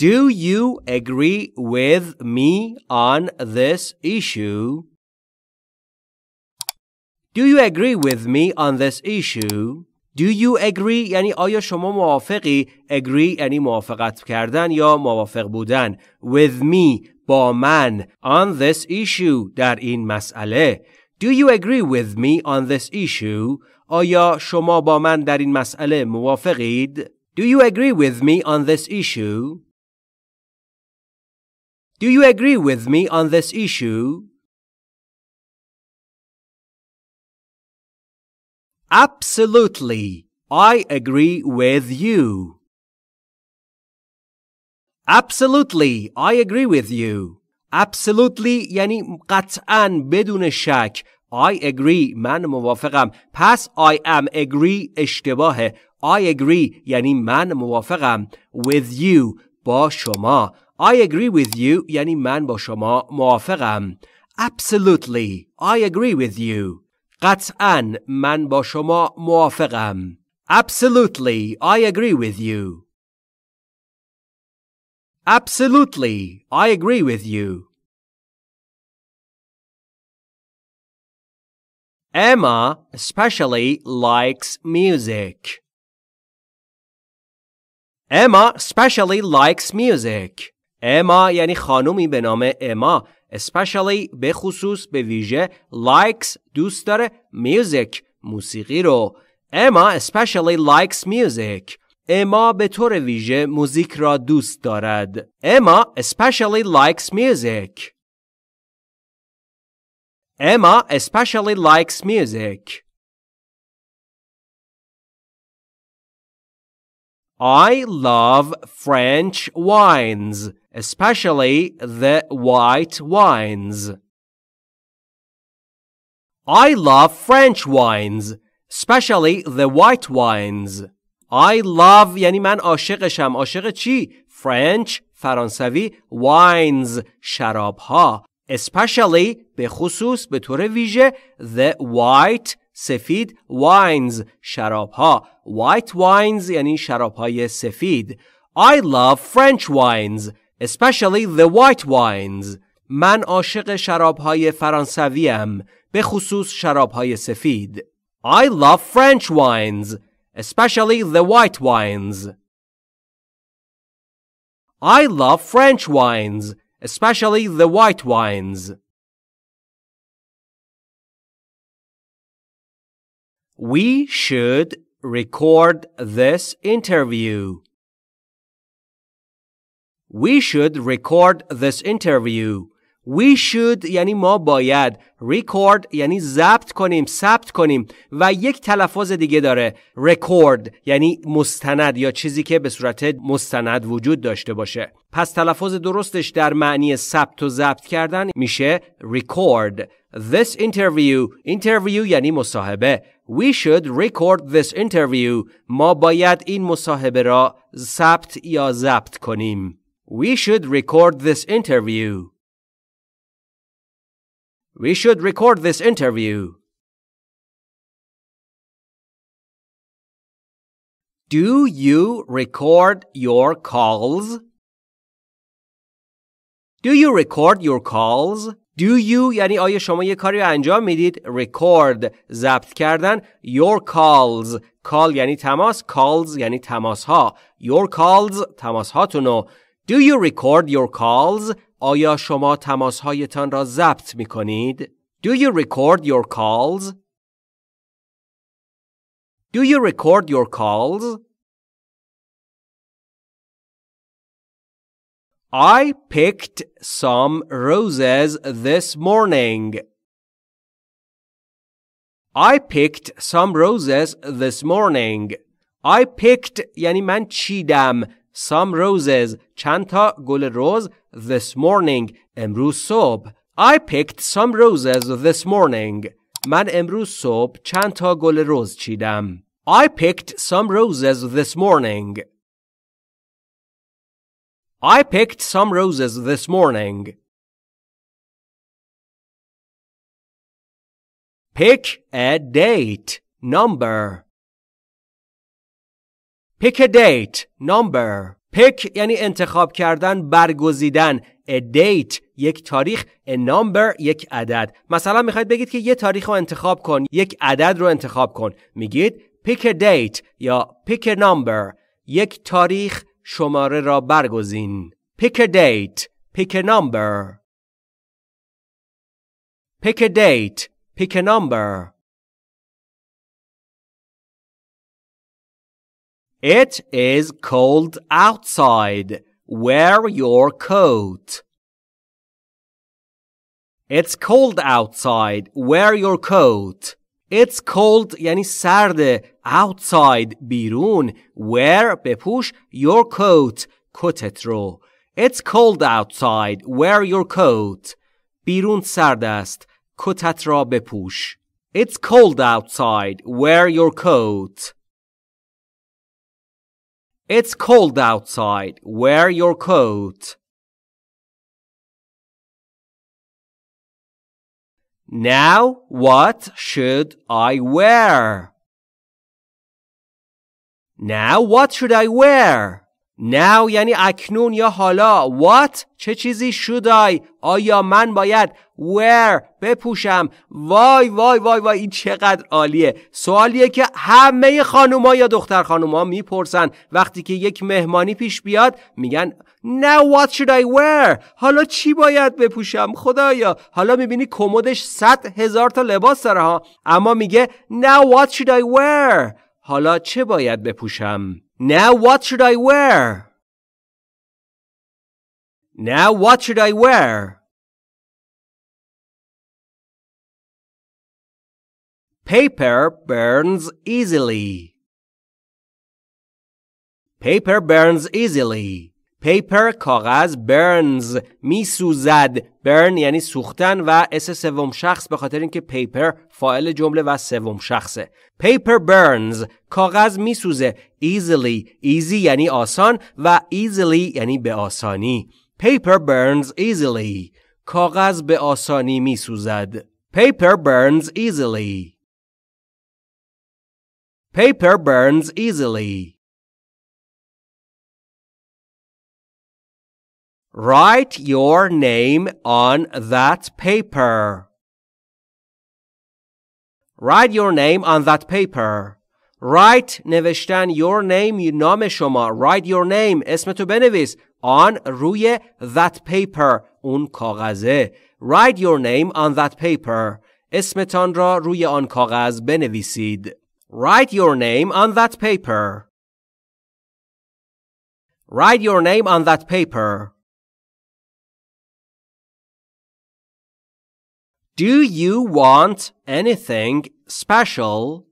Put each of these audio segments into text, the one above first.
Do you agree with me on this issue? Do you agree with me on this issue? Do you agree یعنی آیا شما موافقی agree یعنی موافقت کردن یا موافق بودن with me با من on this issue در این مسئله Do you agree with me on this issue آیا شما با من در این مسئله موافقید Do you agree with me on this issue Do you agree with me on this issue Absolutely. I agree with you. Absolutely. I agree with you. Absolutely یعنی قطعا بدون شک. I agree من موافقم. پس I am agree اشتباهه. I agree یعنی من موافقم. With you با شما. I agree with you یعنی من با شما موافقم. Absolutely. I agree with you. قطعا من با شما موافقم. Absolutely, I agree with you. Absolutely, I agree with you. Emma especially likes music. Emma especially likes music. Emma یعنی خانومی به نام اما especially به خصوص به ویژه likes دوست داره music موسیقی رو Emma especially likes music اما به طور ویژه موزیک را دوست دارد Emma especially likes music Emma especially likes music I love French wines especially the white wines. I love French wines, especially the white wines. I love یعنی من عاشقشم عاشق چی؟ French فرانسوی wines شراب ها especially به خصوص به طور ویژه the white سفید wines شراب ها white wines یعنی شراب های سفید I love French wines especially the white wines من عاشق شرابهای فرانسوی ام به خصوص شرابهای سفید I love French wines especially the white wines I love French wines especially the white wines We should record this interview. We should record this interview. We should یعنی ما باید record یعنی ضبط کنیم ثبت کنیم. و یک تلفظ دیگه داره record یعنی مستند یا چیزی که به صورت مستند وجود داشته باشه. پس تلفظ درستش در معنی ثبت و ضبط کردن میشه record. This interview interview یعنی مصاحبه. we should record this interview ما باید این مصاحبه را ثبت یا ضبط کنیم We should record this interview. We should record this interview. Do you record your calls? Do you record your calls? Do you یعنی آیا شما یه کاری رو انجام می‌دید record ضبط کردن your calls call یعنی تماس calls یعنی تماس ها your calls تماس هاتونو Do you record your calls? آیا شما تماس هایتان را ضبط می کنید؟ Do you record your calls? Do you record your calls? I picked some roses this morning. I picked some roses this morning. I picked یعنی من چیدم some roses چند تا گل رز this morning امروز صبح I picked some roses this morning من امروز صبح چند تا گل رز چیدم I picked some roses this morning I picked some roses this morning. Pick a date number. Pick a date, number. pick یعنی انتخاب کردن برگزیدن. A date یک تاریخ. A number یک عدد. مثلا می‌خواید بگید که یه تاریخ رو انتخاب کن یک عدد رو انتخاب کن. میگید pick a date یا pick a number. یک تاریخ شماره را برگزین pick a date pick a number pick a date pick a number It is cold outside. Wear your coat. It's cold outside. Wear your coat. It's cold یعنی سرده. Outside بیرون. Wear بپوش your coat. کتت رو. It's cold outside. Wear your coat. بیرون سرد است. کتت را بپوش. It's cold outside. Wear your coat. It's cold outside. Wear your coat. Now, what should I wear? Now, what should I wear? Now یعنی اکنون یا حالا. What? چه چیزی should I? آیا من باید wear بپوشم؟ وای وای وای وای این چقدر عالیه. سوالیه که همه خانوما یا دختر خانوما می‌پرسن. وقتی که یک مهمانی پیش بیاد میگن Now what should I wear? حالا چی باید بپوشم؟ خدایا. حالا می‌بینی کمدش صد هزار تا لباس داره ها. اما میگه Now what should I wear? حالا چه باید بپوشم؟ Now what should I wear? Now what should I wear? Paper burns easily. Paper burns easily. Paper کاغذ burns میسوزد. Burn یعنی سوختن و اس سوم شخص به خاطر اینکه paper فاعل جمله و سوم شخصه. paper burns کاغذ میسوزه. Easily easy یعنی آسان و easily یعنی به آسانی. paper burns easily. کاغذ به آسانی میسوزد. paper burns easily. paper burns easily. Write your name on that paper. Write your name on that paper. Write نوشتن your name نام شما. Write your name اسمتو بنویس. On روی that paper اون کاغذه. Write your name on that paper. اسمتان را روی آن کاغذ بنویسید. Write your name on that paper. Write your name on that paper. Do you want anything special?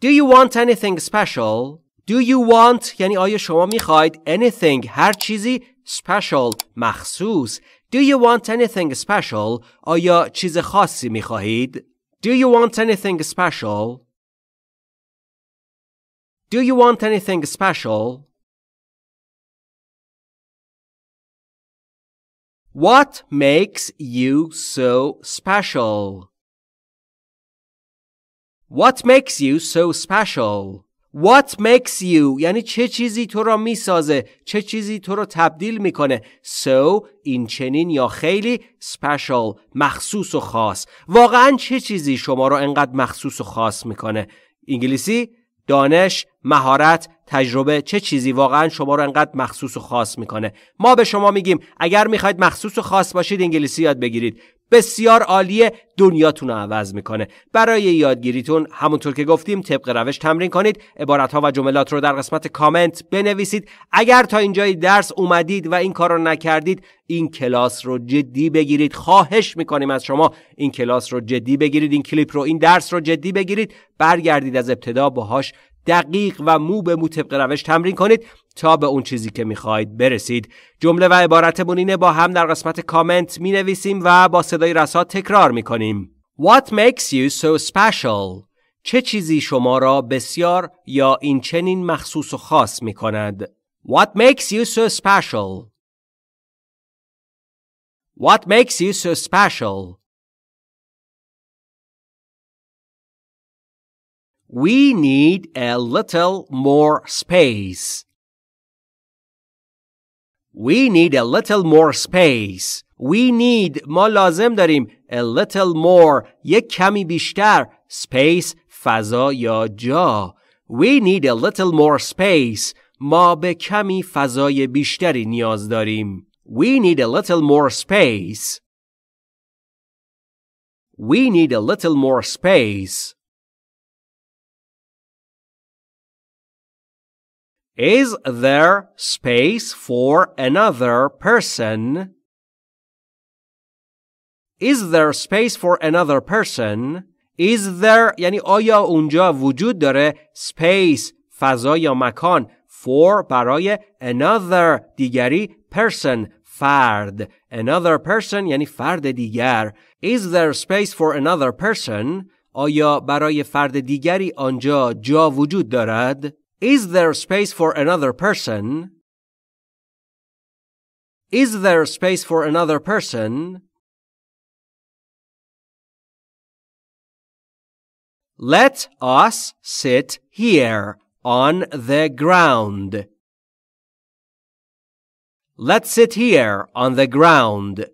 Do you want anything special? Do you want یعنی آیا شما میخواید anything هر چیزی special مخصوص Do you want anything special آیا چیز خاصی میخواهید Do you want anything special Do you want anything special What makes you so special? What makes you so special? What makes you? یعنی چه چیزی تو را می‌سازه؟ چه چیزی تو را تبدیل می‌کنه؟ So این چنین یا خیلی special مخصوص و خاص. واقعا چه چیزی شما را انقدر مخصوص و خاص می‌کنه؟ انگلیسی دانش، مهارت، تجربه چه چیزی واقعا شما رو انقدر مخصوص و خاص می‌کنه؟ ما به شما میگیم اگر می‌خواید مخصوص و خاص باشید انگلیسی یاد بگیرید. بسیار عالیه دنیاتون رو عوض می‌کنه. برای یادگیریتون همونطور که گفتیم طبق روش تمرین کنید. عبارت ها و جملات رو در قسمت کامنت بنویسید. اگر تا اینجای درس اومدید و این کار رو نکردید این کلاس رو جدی بگیرید. خواهش می‌کنیم از شما این کلاس رو جدی بگیرید. این کلیپ رو این درس رو جدی بگیرید. برگردید از ابتدا باهاش دقیق و مو به مو طبق روش تمرین کنید تا به اون چیزی که می‌خواید برسید جمله و عبارتمون اینه با هم در قسمت کامنت می نویسیم و با صدای رسا تکرار می کنیم What makes you so special? چه چیزی شما را بسیار یا این چنین مخصوص و خاص می کند؟ What makes you so special? What makes you so special? We need a little more space. We need a little more space. We need ما لازم داریم a little more یک کمی بیشتر space فضا یا جا We need a little more space ما به کمی فضای بیشتری نیاز داریم We need a little more space We need a little more space Is there space for another person? Is there space for another person? Is there یعنی آیا اونجا وجود داره space فضا یا مکان for برای another دیگری person فرد another person یعنی فرد دیگر Is there space for another person آیا برای فرد دیگری آنجا جا وجود دارد is there space for another person? Is there space for another person? Let us sit here on the ground. Let's sit here on the ground.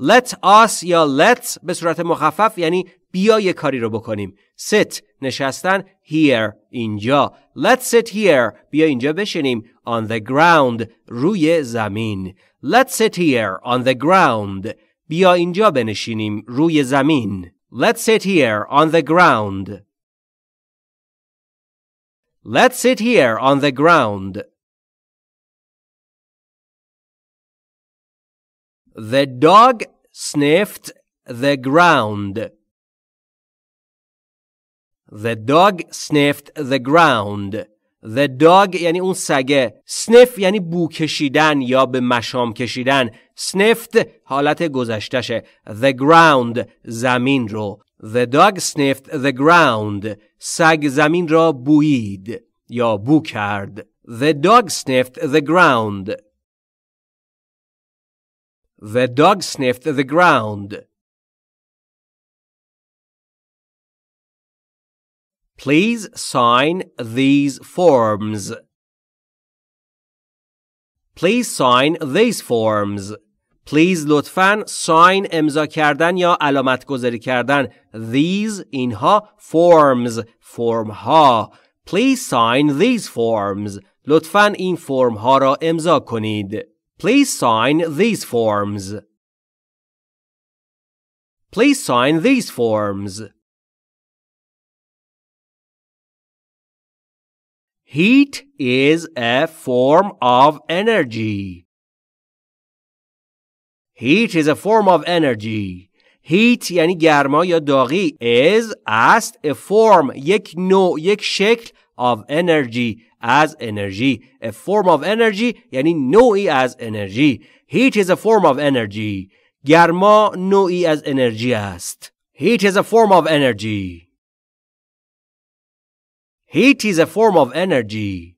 Let us یا let به صورت مخفف یعنی بیا یه کاری رو بکنیم. Sit نشستن here اینجا. Let's sit here بیا اینجا بشینیم on the ground روی زمین. Let's sit here on the ground بیا اینجا بنشینیم روی زمین. Let's sit here on the ground. Let's sit here on the ground. The dog sniffed the ground. The dog sniffed the ground. The dog یعنی اون سگه. Sniff یعنی بو کشیدن یا به مشام کشیدن. Sniffed حالت گذشتشه. The ground زمین رو. The dog sniffed the ground. سگ زمین را بویید یا بو کرد. The dog sniffed the ground. The dog sniffed the ground. Please sign these forms. Please sign these forms. Please لطفاً sign امضا کردن یا علامت گذاری کردن these اینها forms فرم ها Please sign these forms لطفاً این فرم ها را امضا کنید Please sign these forms Please sign these forms Heat is a form of energy. Heat is a form of energy. Heat یعنی گرما یا داغی is است a form یک نوع یک شکل of energy از انرژی a form of energy یعنی نوعی از انرژی Heat is a form of energy گرما نوعی از انرژی است Heat is a form of energy Heat is a form of energy.